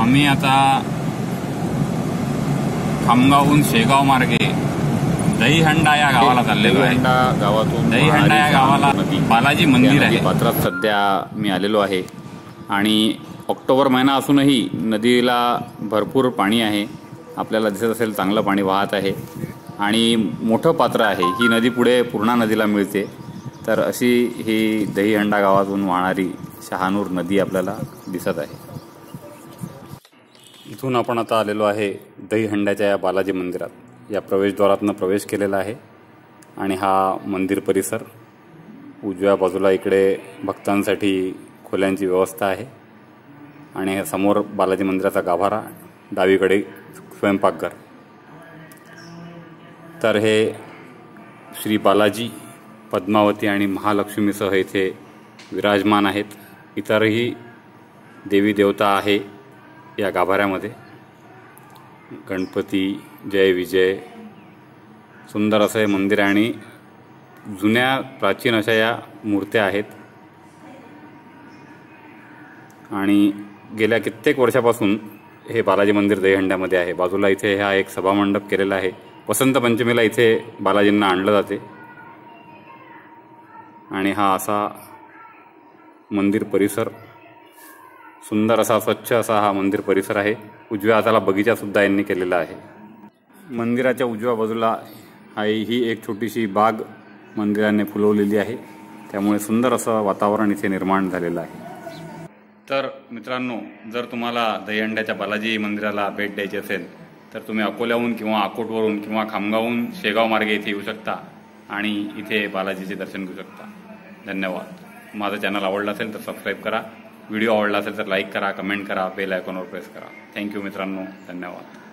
आम्ही आता खामगावहून शेगाव मार्गे दहीहंडा या गावाला चाललेलो आहे गावातून दहीहंडा या गावाला नदी. बालाजी मंदिर आहे. पात्रात सध्या मी आलेलो आहे. आणि ऑक्टोबर महिना असूनही नदीला भरपूर पाणी आहे. आपल्याला दिसत असेल चांगलं पाणी वाहत आहे. आणि मोठं पात्र आहे. ही नदी पुढे पूर्णा नदीला मिळते. तर अशी ही दहीहंडा गावातून वाहणारी शहानूर नदी आपल्याला दिसत आहे. इथून आपण आता आलेलो आहे दहीहंड्याच्या या बालाजी मंदिरात. या प्रवेशद्वारातनं प्रवेश केलेला आहे. आणि हा मंदिर परिसर उजव्या बाजूला इकडे भक्तांसाठी खोल्यांची व्यवस्था आहे. आणि समोर बालाजी मंदिराचा गाभारा डावीकडे स्वयंपाकघर. तर हे श्री बालाजी पद्मावती आणि महालक्ष्मीसह इथे विराजमान आहेत. इतरही देवी देवता आहे. या गाभाऱ्यामध्ये. गणपती जय विजय. सुंदर असं हे मंदिर आहे आणि जुन्या प्राचीन अशा या मूर्त्या आहेत. आणि गेल्या कित्येक वर्षापासून हे बालाजी मंदिर दहीहंड्यामध्ये आहे. बाजूला इथे हा एक सभामंडप केलेला आहे. वसंत पंचमीला इथे बालाजींना आणलं जाते. आणि हा असा मंदिर परिसर सुंदर असा स्वच्छ असा हा मंदिर परिसर आहे. उजव्या हाताला बगीचा सुद्धा यांनी केलेला आहे. मंदिराच्या उजव्या बाजूला आई ही एक छोटीशी बाग मंदिराने फुलवलेली आहे. त्यामुळे सुंदर असं वातावरण इथे निर्माण झालेलं आहे. तर मित्रांनो जर तुम्हाला दहीहंड्याच्या बालाजी मंदिराला भेट द्यायची असेल तर तुम्ही अकोल्याहून किंवा अकोटवरून किंवा खामगावहून शेगाव मार्गे इथे येऊ शकता आणि इथे बालाजीचे दर्शन घेऊ शकता. धन्यवाद. माझं चॅनल आवडलं असेल तर सबस्क्राईब करा. व्हिडिओ आवडला असेल तर लाईक करा कमेंट करा बेल आयकॉनवर प्रेस करा. थँक्यू मित्रांनो. धन्यवाद.